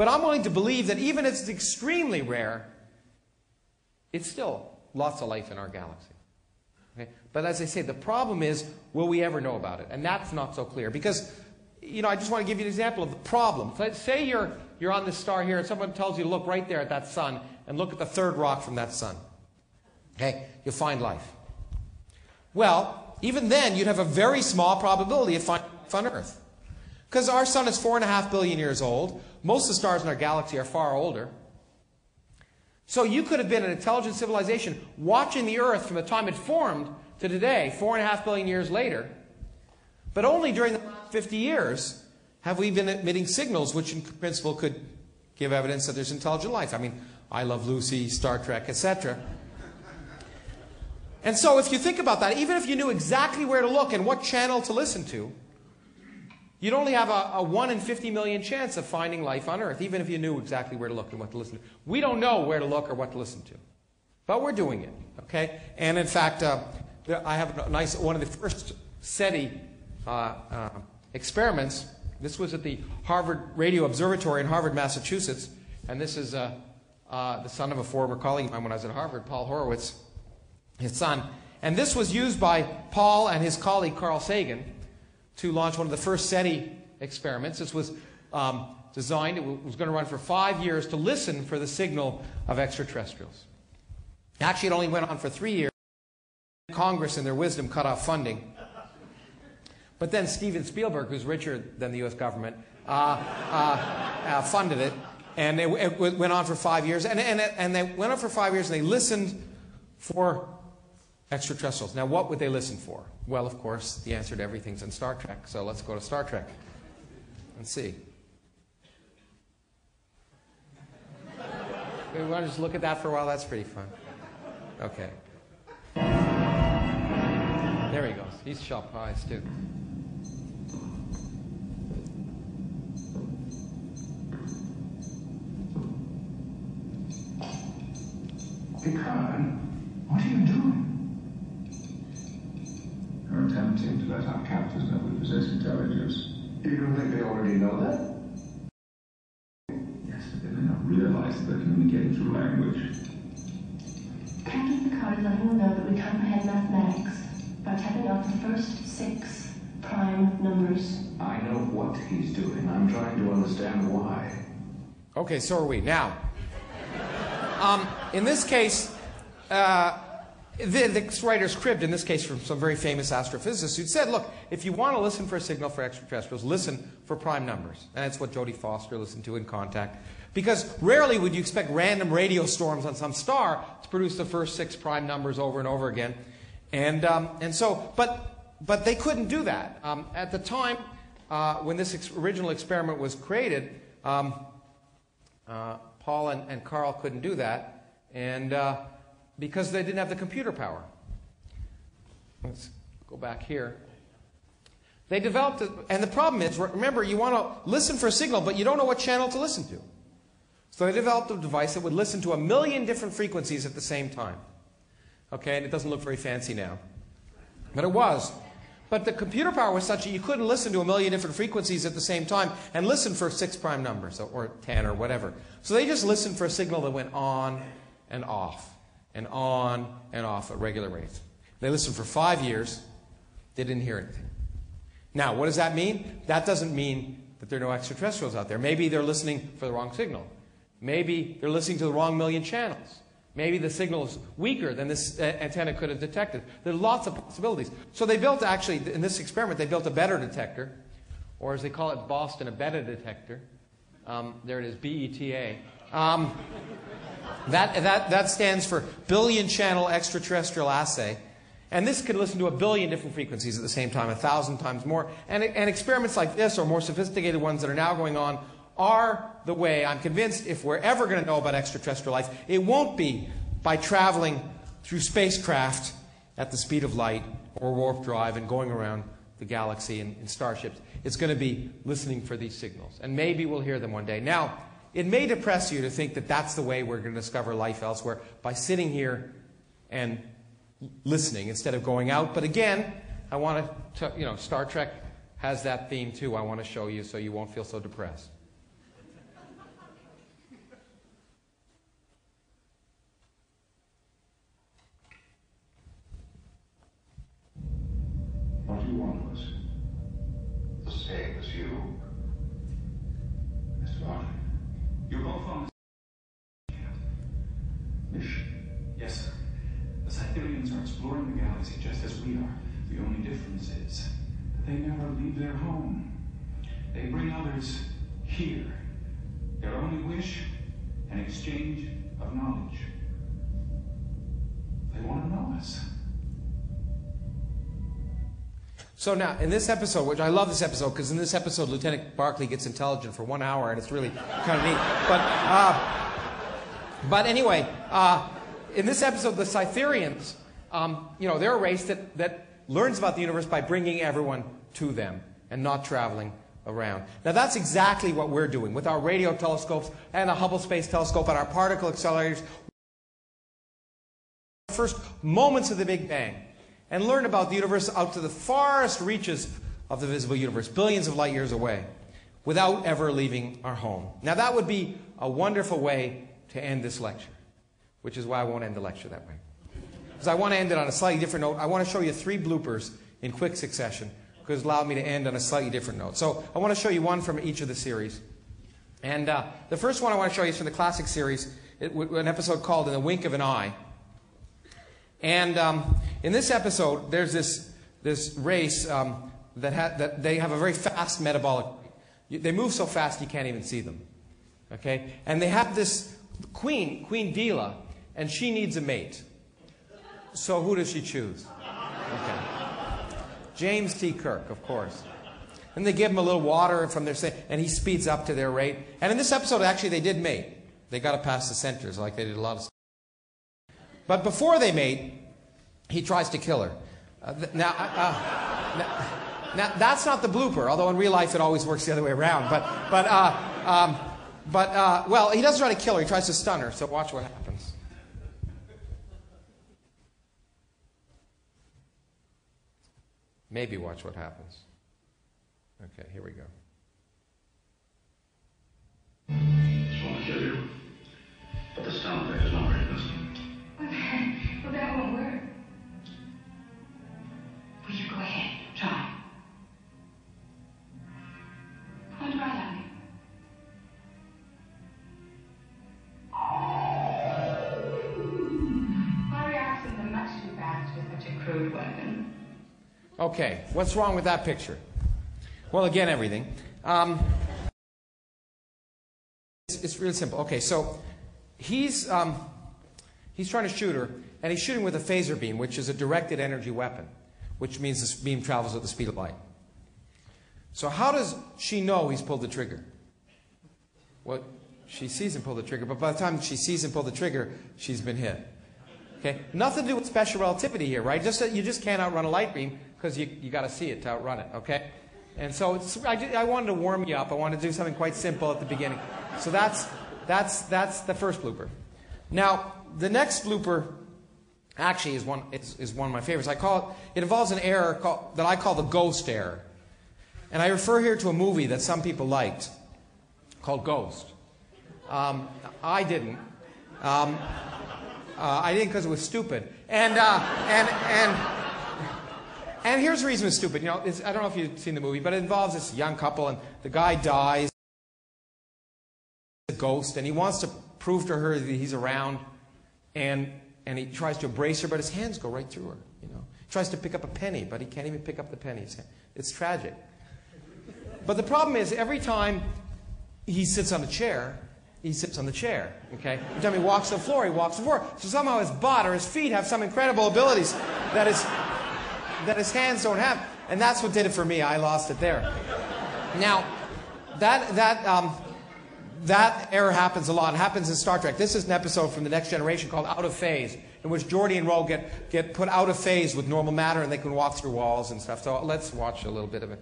But I'm willing to believe that even if it's extremely rare, it's still lots of life in our galaxy. Okay? But as I say, the problem is, will we ever know about it? And that's not so clear. Because, you know, I just want to give you an example of the problem. Let's say you're, you're on this star here, and someone tells you to look right there at that sun and look at the third rock from that sun. Okay? You'll find life. Well, even then, you'd have a very small probability of finding life on Earth. Because our sun is four and a half billion years old. Most of the stars in our galaxy are far older. So you could have been an intelligent civilization watching the Earth from the time it formed to today, four and a half billion years later. But only during the last 50 years have we been emitting signals which, in principle, could give evidence that there's intelligent life. I mean, I Love Lucy, Star Trek, etc. And so, if you think about that, even if you knew exactly where to look and what channel to listen to, You'd only have a, a 1 in 50 million chance of finding life on Earth, even if you knew exactly where to look and what to listen to. We don't know where to look or what to listen to. But we're doing it, okay? And in fact, uh, I have a nice, one of the first SETI uh, uh, experiments. This was at the Harvard Radio Observatory in Harvard, Massachusetts. And this is uh, uh, the son of a former colleague of mine when I was at Harvard, Paul Horowitz, his son. And this was used by Paul and his colleague Carl Sagan to launch one of the first SETI experiments. This was um, designed, it was going to run for five years to listen for the signal of extraterrestrials. Actually, it only went on for three years. Congress, in their wisdom, cut off funding. But then Steven Spielberg, who's richer than the U.S. government, uh, uh, uh, funded it. And it, it, went on for five years. And, and, and they went on for five years and they listened for extraterrestrials. Now, what would they listen for? Well, of course, the answer to everything's in Star Trek. So let's go to Star Trek and see. We want to just look at that for a while? That's pretty fun. Okay. There he goes. He's shot pies, too. Picard, what are you doing? You're attempting to let our we possess intelligence. You don't think they already know that? Yes, but they may not realize that they're communicating through language. Captain Picard is letting them know that we comprehend mathematics by tapping out the first six prime numbers. I know what he's doing. I'm trying to understand why. Okay, so are we. Now, um, in this case, uh, the, the writer's cribbed, in this case, from some very famous astrophysicists who said, look, if you want to listen for a signal for extraterrestrials, listen for prime numbers. And that's what Jodie Foster listened to in Contact. Because rarely would you expect random radio storms on some star to produce the first six prime numbers over and over again. And, um, and so, but, but they couldn't do that. Um, at the time uh, when this ex- original experiment was created, um, uh, Paul and, and Carl couldn't do that. And uh, because they didn't have the computer power. Let's go back here. They developed, and the problem is, remember, you want to listen for a signal, but you don't know what channel to listen to. So they developed a device that would listen to a million different frequencies at the same time. Okay, and it doesn't look very fancy now. But it was. But the computer power was such that you couldn't listen to a million different frequencies at the same time and listen for six prime numbers or 10 or whatever. So they just listened for a signal that went on and off and on and off at regular rates. They listened for five years. They didn't hear anything. Now, what does that mean? That doesn't mean that there are no extraterrestrials out there. Maybe they're listening for the wrong signal. Maybe they're listening to the wrong million channels. Maybe the signal is weaker than this uh, antenna could have detected. There are lots of possibilities. So they built, actually, in this experiment, they built a better detector, or as they call it Boston, a beta detector. Um, there it is, B E T A. Um, that, that, that stands for billion channel extraterrestrial assay. And this can listen to a billion different frequencies at the same time, a thousand times more. And, and experiments like this, or more sophisticated ones that are now going on, are the way, I'm convinced, if we're ever going to know about extraterrestrial life, it won't be by traveling through spacecraft at the speed of light or warp drive and going around the galaxy in, in starships. It's going to be listening for these signals. And maybe we'll hear them one day. Now, it may depress you to think that that's the way we're going to discover life elsewhere by sitting here and listening instead of going out. But again, I want to, you know, Star Trek has that theme too. I want to show you so you won't feel so depressed. What do you want of us? The same as you. Miss Martin. They never leave their home. They bring others here. Their only wish, an exchange of knowledge. They want to know us. So now, in this episode, which I love this episode because in this episode, Lieutenant Barclay gets intelligent for one hour, and it's really kind of neat. But, uh, but anyway, uh, in this episode, the Cytherians, um, you know, they're a race that, that learns about the universe by bringing everyone to them and not traveling around. Now, that's exactly what we're doing with our radio telescopes and the Hubble Space Telescope and our particle accelerators. First moments of the Big Bang and learn about the universe out to the farthest reaches of the visible universe, billions of light years away, without ever leaving our home. Now, that would be a wonderful way to end this lecture, which is why I won't end the lecture that way. Because I want to end it on a slightly different note. I want to show you three bloopers in quick succession, because it allowed me to end on a slightly different note. So, I want to show you one from each of the series. And uh, the first one I want to show you is from the classic series, it, an episode called In the Wink of an Eye. And um, in this episode, there's this, this race um, that, ha- that they have a very fast metabolic. They move so fast you can't even see them. Okay? And they have this queen, Queen Deela, and she needs a mate. So who does she choose? James T. Kirk, of course. And they give him a little water from their, say and he speeds up to their rate. And in this episode, actually, they did mate. They got to pass the centers like they did a lot of. stuff. But before they mate, he tries to kill her. Uh, th- now, uh, uh, now, now, that's not the blooper, although in real life it always works the other way around. But, but, uh, um, but uh, well, he doesn't try to kill her, he tries to stun her, so watch what happens. Maybe watch what happens. Okay, here we go. Okay, what's wrong with that picture? Well, again, everything. Um, it's, it's really simple. Okay, so he's, um, he's trying to shoot her, and he's shooting with a phaser beam, which is a directed energy weapon, which means this beam travels at the speed of light. So, how does she know he's pulled the trigger? Well, she sees him pull the trigger, but by the time she sees him pull the trigger, she's been hit. Okay? Nothing to do with special relativity here, right? Just that you just can't outrun a light beam because you, you got to see it to outrun it, okay? And so it's, I, ju- I wanted to warm you up. I wanted to do something quite simple at the beginning. So that's, that's, that's the first blooper. Now, the next blooper actually is one, is, is one of my favorites. I call it, it involves an error called, that I call the ghost error. And I refer here to a movie that some people liked called Ghost. Um, I didn't. Um, uh, I didn't because it was stupid. And, uh, and, and, and here's the reason it's stupid. You know, I don't know if you've seen the movie, but it involves this young couple, and the guy dies, a ghost, and he wants to prove to her that he's around, and, and he tries to embrace her, but his hands go right through her. You know, he tries to pick up a penny, but he can't even pick up the penny. It's tragic. But the problem is, every time he sits on a chair, he sits on the chair. Okay? Every time he walks the floor, he walks the floor. So somehow his butt or his feet have some incredible abilities that his, that his hands don't have. And that's what did it for me. I lost it there. Now, that, that, um, that error happens a lot. It happens in Star Trek. This is an episode from the Next Generation called Out of Phase, in which Geordi and Ro get, get put out of phase with normal matter and they can walk through walls and stuff. So let's watch a little bit of it.